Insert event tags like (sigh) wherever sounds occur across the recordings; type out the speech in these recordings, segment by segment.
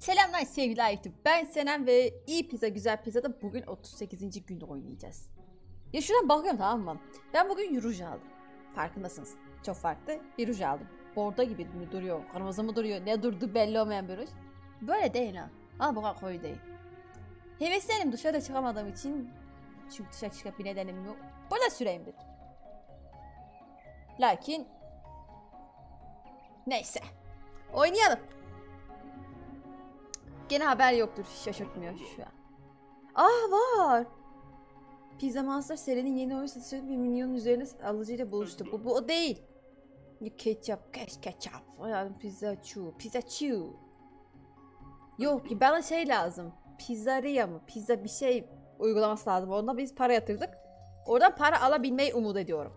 Selamlar sevgili YouTube. Ben Senem ve iyi pizza güzel pizzada bugün 38. günde oynayacağız. Ya şuradan bakıyorum tamam mı? Ben bugün ruj aldım. Farkındasınız. Çok farklı bir ruj aldım. Bordo gibi mi duruyor, kırmızı mı duruyor, ne durdu belli olmayan bir ruj. Böyle değil ha. Ama bu kadar koyu değil. Heveslerim dışarıda çıkamadığım için çünkü dışarı çıkıp bir nedenim yok. Burada süreyim dedim. Lakin neyse. Oynayalım. Gene haber yoktur. Şaşırtmıyor şu an. Ah var. Pizza Monster serinin yeni oyun satışı bir milyonun üzerine alıcıyla buluştu. Bu, bu o değil. Ketçap, keş ketçap. Yani pizza çu, pizza çu. Yok bana şey lazım. Pizzeria mı? Pizza bir şey uygulaması lazım. Onda biz para yatırdık. Oradan para alabilmeyi umut ediyorum.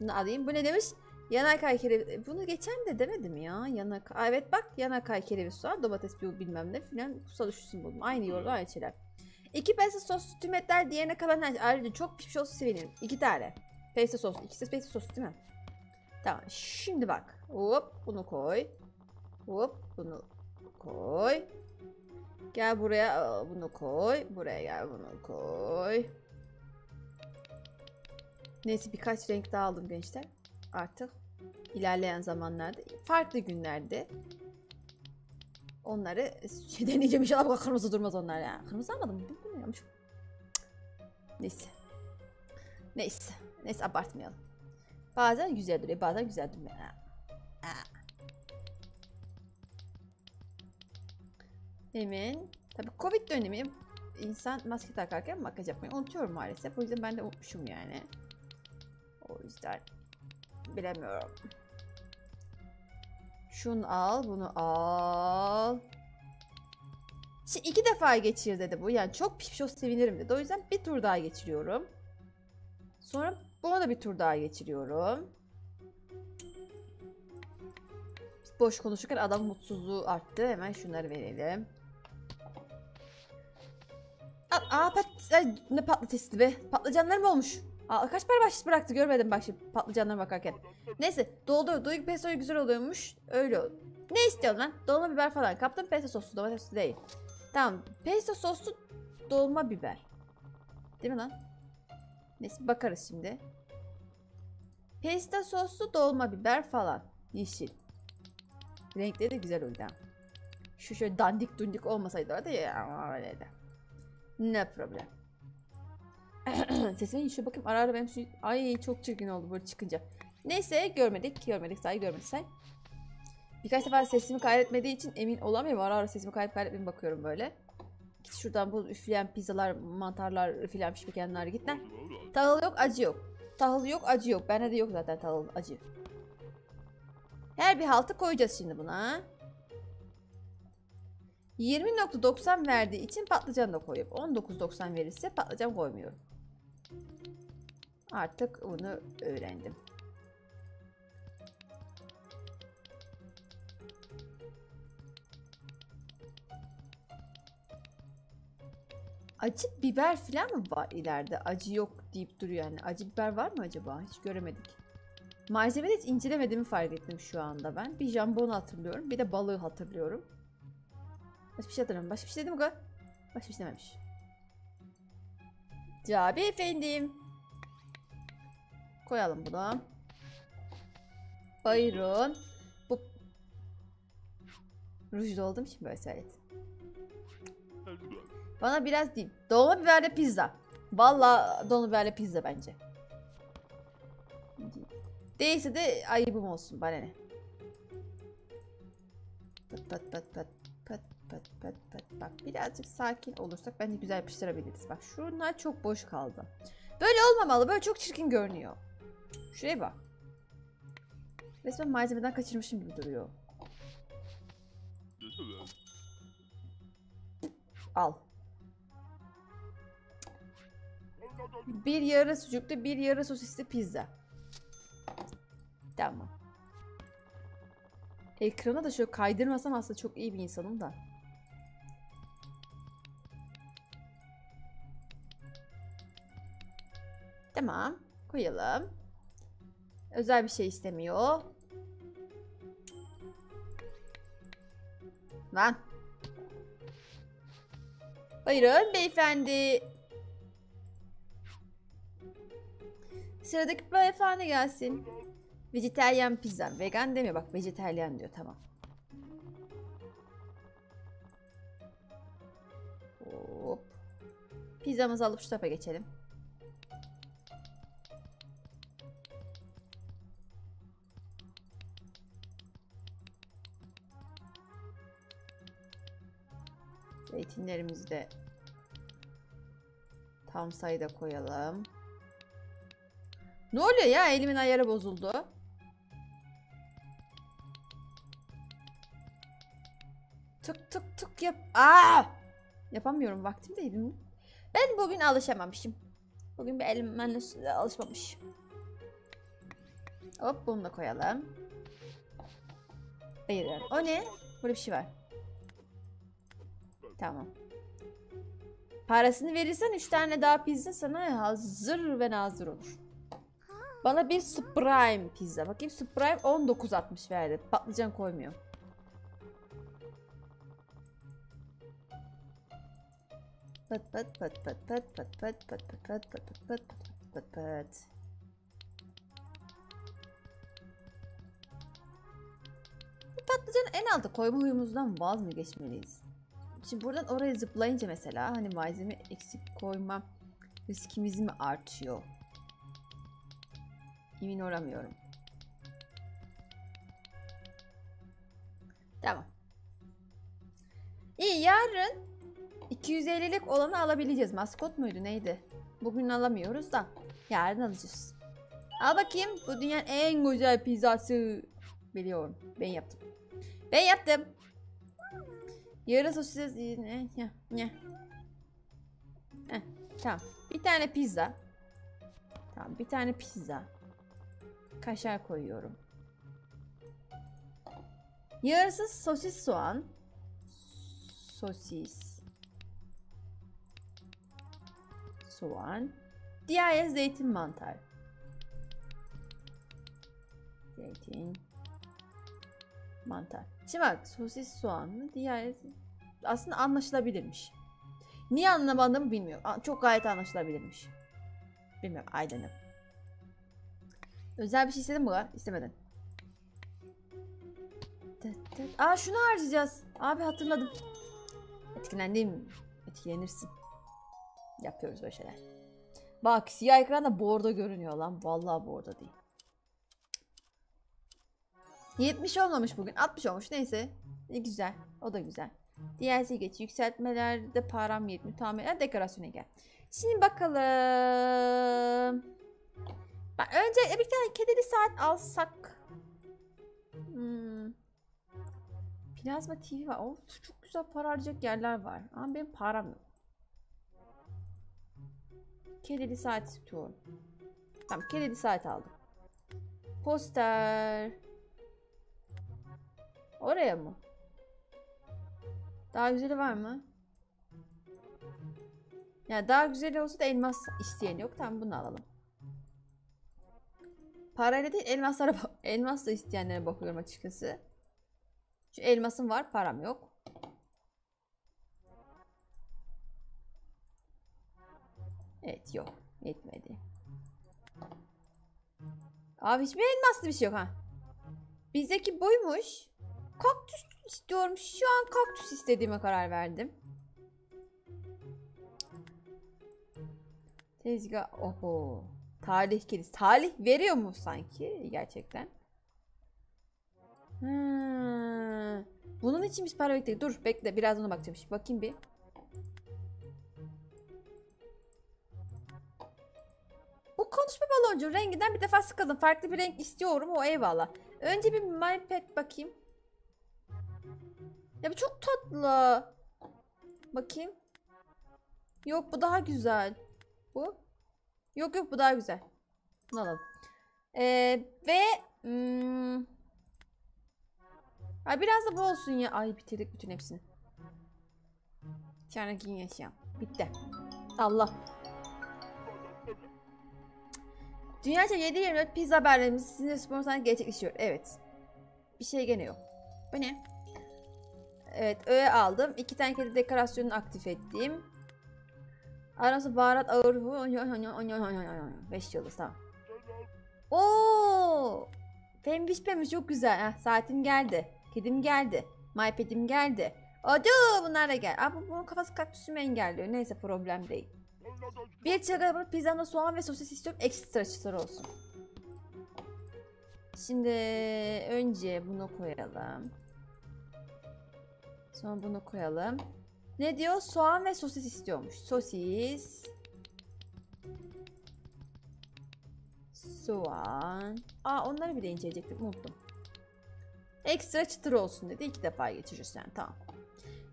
Bunu alayım. Bu ne demiş? Yanakay kereviz. Bunu geçen de demedim ya. Yanak. Aa, evet bak yanakay kereviz soğan, domates bir bilmem ne filan kutsal üçlüsün buldum. Aynı yoğurdu aynı şeyler. İki pesto sos tüm etler diğerine kalan her ayrıca çok pişmiş olsa sevinirim. İki tane. Pesto sos. İkisi pesto sos değil mi? Tamam. Şimdi bak. Hop bunu koy. Hop bunu koy. Gel buraya bunu koy. Buraya gel bunu koy. Neyse birkaç renk daha aldım gençler. Artık ilerleyen zamanlarda farklı günlerde onları şey deneyeceğim inşallah kırmızı durmaz onlar ya. Kırmızı almadım mı? Bilmiyorum. Neyse. Neyse. Neyse abartmayalım. Bazen güzel duruyor, bazen güzel durmuyor. Ha. Ha. Tabi Covid dönemi insan maske takarken makyaj yapmayı unutuyorum maalesef. O yüzden ben de unutmuşum yani. O yüzden bilemiyorum. Şunu al, bunu al. Şimdi iki defa geçir dedi bu. Yani çok olsa sevinirim dedi. O yüzden bir tur daha geçiriyorum. Sonra buna da bir tur daha geçiriyorum. Boş konuşurken adam mutsuzluğu arttı. Hemen şunları verelim. Aa, pat ne patlatısı be. Patlıcanlar mı olmuş? Aa, kaç para bahşiş bıraktı görmedim bak şimdi patlıcanlara bakarken. Neyse doldu. Doyuk pesto güzel oluyormuş. Öyle oldu. Ne istiyorsun lan? Dolma biber falan. Kaptım pesto soslu domates değil. Tamam. Pesto soslu dolma biber. Değil mi lan? Neyse bakarız şimdi. Pesto soslu dolma biber falan. Yeşil. Renkleri de güzel oldu. Şu şöyle dandik dundik olmasaydı orada ya. Ne problem. (clears throat) Sesime şu bakayım ara ara benim şu... Ay çok çirkin oldu böyle çıkınca. Neyse görmedik. Görmedik say görmedik say. Birkaç sefer sesimi kaydetmediği için emin olamıyorum. Ara ara sesimi kaydedip kaydetmemi bakıyorum böyle. Git şuradan bu üfleyen pizzalar, mantarlar filan pişmekenler git lan. Tahıl yok acı yok. Tahıl yok acı yok. Bende de yok zaten tahıl acı. Her bir haltı koyacağız şimdi buna. 20.90 verdiği için patlıcan da koyup 19.90 verirse patlıcan koymuyorum. Artık bunu öğrendim. Acı biber falan mı var ileride? Acı yok deyip duruyor yani. Acı biber var mı acaba? Hiç göremedik. Malzemeleri hiç incelemediğimi fark ettim şu anda ben. Bir jambon hatırlıyorum. Bir de balığı hatırlıyorum. Başka bir şey hatırlamıyorum. Başka bir şey dedim mi? Başka bir şey dememiş. Cabi efendim. Koyalım bunu. Buyurun. Bu Ruj oldum şimdi böyle söyledim. Bana biraz değil. Dolma biberli pizza. Valla dolma biberli pizza bence. Değilse de ayıbım olsun bana ne. Pat pat pat pat pat pat pat pat. Bak birazcık sakin olursak bence güzel yapıştırabiliriz. Bak şunlar çok boş kaldı. Böyle olmamalı. Böyle çok çirkin görünüyor. Şuraya bak. Resmen malzemeden kaçırmışım gibi duruyor. Al. Bir yarı sucuklu, bir yarı sosisli pizza. Tamam. Ekrana da şöyle kaydırmasam aslında çok iyi bir insanım da. Tamam. Koyalım. Özel bir şey istemiyor. Lan. Buyurun beyefendi. Sıradaki beyefendi gelsin. Vejeteryan pizza. Vegan demiyor bak vejeteryan diyor tamam. Hop. Pizzamızı alıp şu tarafa geçelim. Zeytinlerimizi de tam sayıda koyalım. Ne oluyor ya? Elimin ayarı bozuldu. Tık tık tık yap. Aa! Yapamıyorum vaktim değil. Ben bugün alışamamışım. Bugün bir elim benimle alışmamış. Hop bunu da koyalım. Hayır. O ne? Burada bir şey var. Tamam. Parasını verirsen 3 tane daha pizza sana hazır ve nazır olur. Bana bir Supreme pizza. Bakayım Supreme 19.60 verdi. Patlıcan koymuyor. Pat pat pat pat pat pat pat pat pat pat pat pat pat pat pat Bu patlıcanı en alta koyma huyumuzdan vaz mı geçmeliyiz? Şimdi buradan oraya zıplayınca mesela hani malzeme eksik koyma riskimiz mi artıyor? Emin olamıyorum. Tamam. İyi yarın 250'lik olanı alabileceğiz. Maskot muydu neydi? Bugün alamıyoruz da yarın alacağız. Al bakayım bu dünyanın en güzel pizzası. Biliyorum ben yaptım. Ben yaptım. Yarın sosis ne ne ne. Heh, tamam. Bir tane pizza. Tamam bir tane pizza. Kaşar koyuyorum. Yarısı sosis soğan. Sosis. Soğan. Diğer zeytin mantar. Zeytin. Mantar. Şimdi bak sosis soğanlı diğer aslında anlaşılabilirmiş. Niye anlamadığımı bilmiyorum. Çok gayet anlaşılabilirmiş. Bilmiyorum Aydan'ım. Özel bir şey istedin mi lan? İstemedin. Aa şunu harcayacağız. Abi hatırladım. Etkilendim. Etkilenirsin. Yapıyoruz böyle şeyler. Bak siyah ekranda bordo görünüyor lan. Vallahi bordo değil. 70 olmamış bugün. 60 olmuş. Neyse. Ne güzel. O da güzel. DLC geç. Yükseltmelerde param yetmiyor. Tamam. Ha, dekorasyona gel. Şimdi bakalım. Ben önce bir tane kedili saat alsak. Hmm. Plazma TV var. Oh, çok güzel para harcayacak yerler var. Ama benim param yok. Kedili saat istiyorum. Tamam kedili saat aldım. Poster. Oraya mı? Daha güzeli var mı? Ya daha güzeli olsa da elmas isteyen yok. Tamam bunu alalım. Parayla değil elmaslara elmasla isteyenlere bakıyorum açıkçası. Şu elmasım var param yok. Evet yok. Yetmedi. Abi hiçbir elmaslı bir şey yok ha. Bizdeki buymuş. Kaktüs istiyorum. Şu an kaktüs istediğime karar verdim. Tezgah. Oho. Talih kedisi. Talih veriyor mu sanki gerçekten? Ha. Bunun için biz para bekledik. Dur bekle biraz ona bakacağım. Şimdi bakayım bir. Bu konuşma baloncuğu renginden bir defa sıkıldım. Farklı bir renk istiyorum. O eyvallah. Önce bir my pet bakayım. Ya bu çok tatlı. Bakayım. Yok bu daha güzel. Bu. Yok yok bu daha güzel. Bunu alalım. Ee, ve hmm, Ay biraz da bu olsun ya. Ay bitirdik bütün hepsini. Giyin yaşayan. Bitti. Allah. Dünyaca 7-24 pizza haberlerimiz sizinle spontan gerçekleşiyor. Evet. Bir şey gene yok. Bu ne? Evet öğe aldım. İki tane kedi dekorasyonunu aktif ettim. Arası baharat ağır. 5 yıldız tamam. Oo! Pembiş pembiş çok güzel. Heh, saatim geldi. Kedim geldi. MyPad'im geldi. Adu bunlar da gel. Aa, bu, bunun kafası kaktüsümü engelliyor. Neyse problem değil. Bir çakalımın pizzamda soğan ve sosis istiyorum. Ekstra çıtır olsun. Şimdi önce bunu koyalım. Sonra bunu koyalım. Ne diyor? Soğan ve sosis istiyormuş. Sosis. Soğan. Aa onları bile inceleyecektik. Unuttum. Ekstra çıtır olsun dedi. İki defa geçiririz yani. Tamam.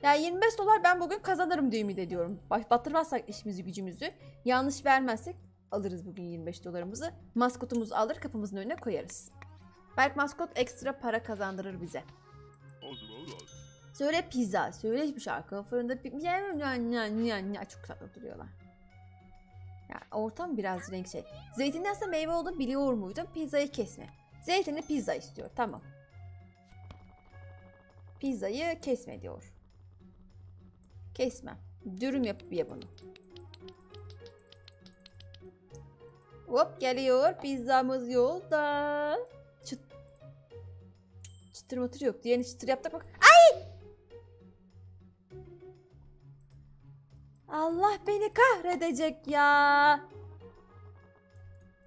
Ya 25 dolar ben bugün kazanırım diye ümit ediyorum. Batırmazsak işimizi gücümüzü. Yanlış vermezsek alırız bugün 25 dolarımızı. Maskotumuzu alır kapımızın önüne koyarız. Belki maskot ekstra para kazandırır bize. Söyle pizza, söyle bir şarkı, fırında pi- çok tatlı duruyorlar. Ya ortam biraz renk şey. Zeytin aslında meyve olduğunu biliyor muydun? Pizzayı kesme. Zeytinli pizza istiyor. Tamam. Pizzayı kesme diyor. Kesme. Dürüm yapıp ye bunu. Hop geliyor. Pizzamız yolda. Çıt. Çıtır mıtır yok. Diğerini çıtır yaptık bak. Allah beni kahredecek ya.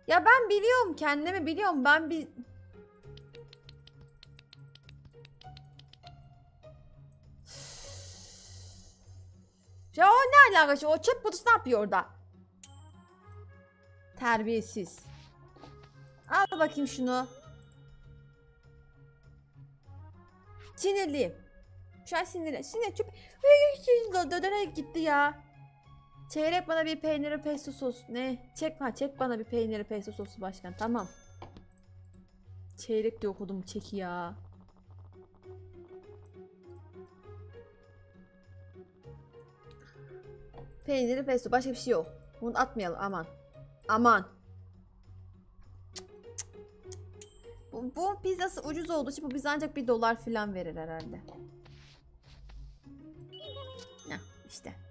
Ya ben biliyorum kendimi biliyorum ben bir Ya o ne alakası? O çöp kutusu ne yapıyor orada? Terbiyesiz. Al bakayım şunu. Sinirliyim. Şu an sinirli. Sinir çöp. Dönerek gitti ya. Çeyrek bana bir peyniri pesto sos. Ne? Çek ha çek bana bir peyniri pesto sosu başkan. Tamam. Çeyrek de okudum çeki ya. Peyniri pesto başka bir şey yok. Bunu atmayalım aman. Aman. Bu, bu pizzası ucuz olduğu için bu bize ancak bir dolar falan verir herhalde. Ya işte.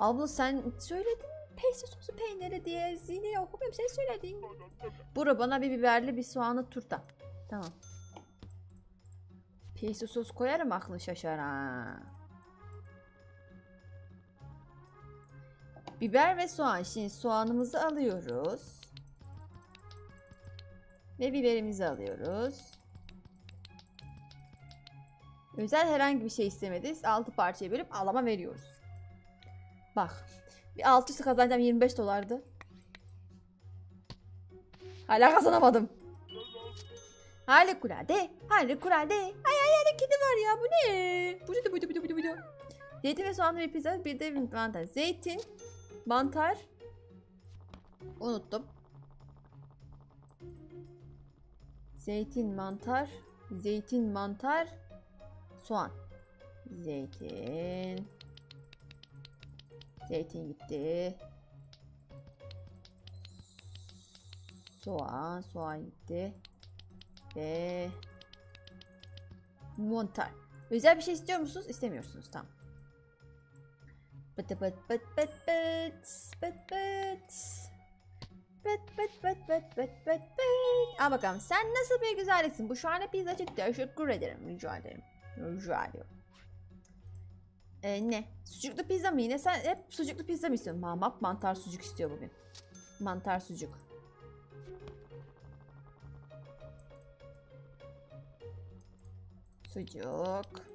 Abla sen söyledin pesto sosu peyniri diye zili okumuyorum sen söyledin. Bura bana bir biberli bir soğanlı turta. Tamam. Pesto sos koyarım aklın şaşar ha. Biber ve soğan. Şimdi soğanımızı alıyoruz. Ve biberimizi alıyoruz. Özel herhangi bir şey istemediz. 6 parçaya bölüp alama veriyoruz. Bak. Bir alt üstü kazanacağım 25 dolardı. Hala kazanamadım. Harikulade. Harikulade. Ay ay ay kedi var ya bu ne? Bu ne bu ne bu ne bu ne? Zeytin ve soğanlı bir pizza bir de mantar. Zeytin, mantar. Unuttum. Zeytin, mantar, zeytin, mantar, soğan. Zeytin. Zeytin gitti. Soğan, soğan gitti. Ve mantar. Özel bir şey istiyor musunuz? İstemiyorsunuz. Tamam. Bıt bıt bıt bıt bıt bıt bıt. Bıt bıt bıt bıt bıt bıt bıt. Al bakalım sen nasıl bir güzelliksin. Bu şahane pizza için teşekkür ederim. Rica ederim. Rica ediyorum. Ee, ne? Sucuklu pizza mı yine? Sen hep sucuklu pizza mı istiyorsun? Mamak mantar sucuk istiyor bugün. Mantar sucuk. Sucuk.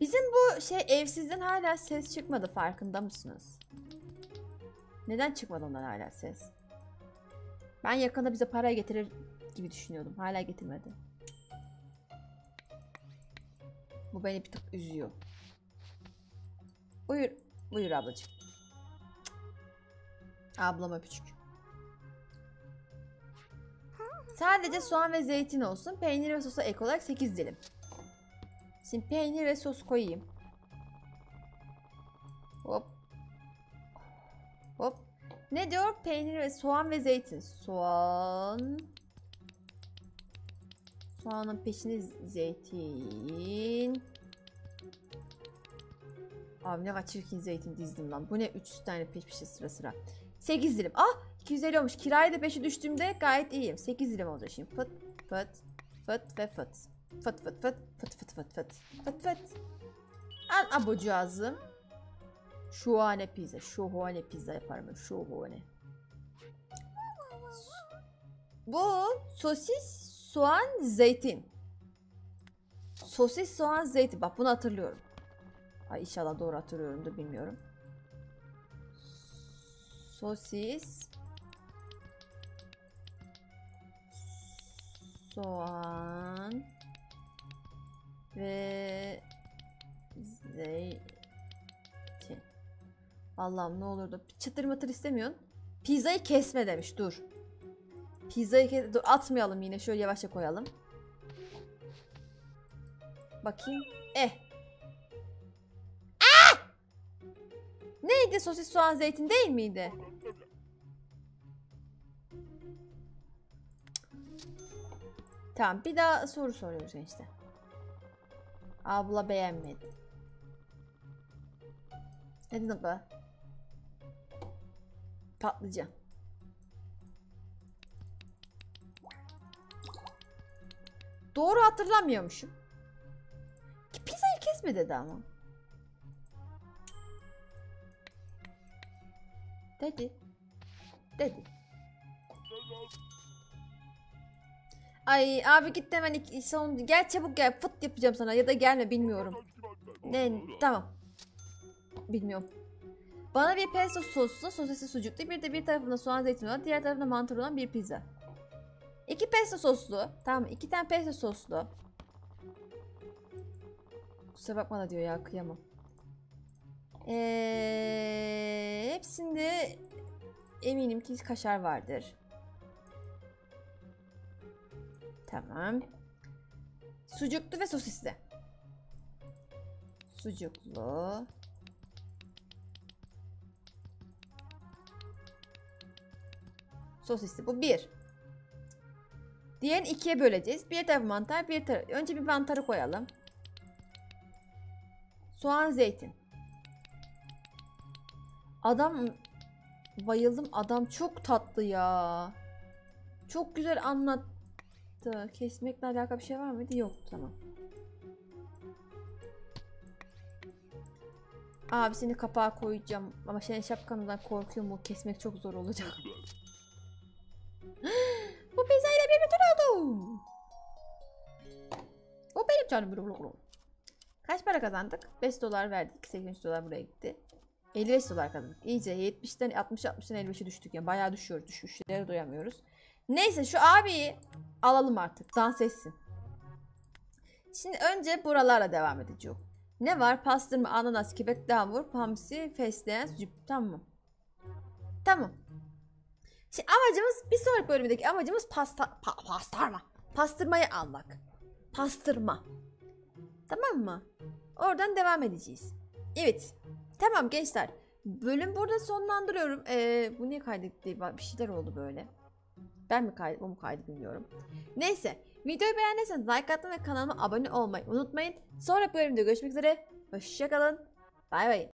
Bizim bu şey evsizden hala ses çıkmadı farkında mısınız? Neden çıkmadı ondan hala ses? Ben yakında bize para getirir gibi düşünüyordum. Hala getirmedi. Bu beni bir tık üzüyor. Buyur. Buyur ablacığım. Ablam öpücük. Sadece soğan ve zeytin olsun. Peynir ve sosa ek olarak 8 dilim. Şimdi peynir ve sos koyayım. Hop. Hop. Ne diyor? Peynir ve soğan ve zeytin. Soğan. Soğanın peşine zeytin. Abi ne kadar çirkin zeytin dizdim lan. Bu ne 3 tane peş peşe sıra sıra. 8 dilim. Ah 250 olmuş. Kirayı da peşi düştüğümde gayet iyiyim. 8 dilim olacak şimdi. Fıt fıt fıt ve fıt. Fıt fıt fıt fıt fıt fıt fıt. Fıt fıt. Al abucağızım. Şuhane pizza. Şuhane pizza yaparım ben. Şuhane. Bu sosis, soğan, zeytin. Sosis, soğan, zeytin. Bak bunu hatırlıyorum. Ay inşallah doğru hatırlıyorum da bilmiyorum. Sosis. Soğan. Ve zeytin. Allah'ım ne olurdu. Çıtır mıtır istemiyorsun. Pizzayı kesme demiş. Dur. Pizzayı. Dur atmayalım yine. Şöyle yavaşça koyalım. Bakayım. Eh. Ah! Neydi sosis soğan zeytin değil miydi? Tamam bir daha soru soruyoruz işte. Abla beğenmedi. Ne demek bu? Patlıcan. Doğru hatırlamıyormuşum. Pizzayı kesme dedi ama. Dedi. Dedi. Ay abi git hemen iki, son gel çabuk gel fıt yapacağım sana ya da gelme bilmiyorum. Ne tamam. Bilmiyorum. Bana bir pesto soslu, sosisli sucuklu, bir de bir tarafında soğan zeytin olan, diğer tarafında mantar olan bir pizza. İki pesto soslu. Tamam iki tane pesto soslu. Kusura bakma da diyor ya kıyamam. Ee, hepsinde eminim ki kaşar vardır. Tamam. Sucuklu ve sosisli. Sucuklu. Sosisli. Bu bir. Diğerini ikiye böleceğiz. Bir tarafı mantar, bir tarafı. Önce bir mantarı koyalım. Soğan, zeytin. Adam bayıldım. Adam çok tatlı ya. Çok güzel anlattı. Kesmekle alakalı bir şey var mıydı? Yok. Tamam. Abi seni kapağa koyacağım. Ama senin şapkanından korkuyorum. O kesmek çok zor olacak. (gasps) Bu pizzayla bir bütün. O benim canım. Kaç para kazandık? 5 dolar verdik. 83 dolar buraya gitti. 55 dolar kazandık. İyice 70'ten 60 60'tan 55'e düştük yani. Bayağı düşüyoruz. Düşüşlere doyamıyoruz. Neyse şu abiyi alalım artık. Dans etsin. Şimdi önce buralarla devam edeceğim. Ne var? Pastırma, ananas, kepek, damur, hamsi, fesleğen, sucuk. Tamam mı? Tamam. Şimdi amacımız bir sonraki bölümdeki amacımız pasta pa, pastırma. Pastırmayı almak. Pastırma. Tamam mı? Oradan devam edeceğiz. Evet. Tamam gençler. Bölüm burada sonlandırıyorum. Ee, bu niye kaydetti? Bir şeyler oldu böyle. Ben mi kaydı, o mu kaydı bilmiyorum. Neyse. Videoyu beğendiyseniz like atmayı ve kanalıma abone olmayı unutmayın. Sonraki bölümde görüşmek üzere. Hoşçakalın. Bay bay.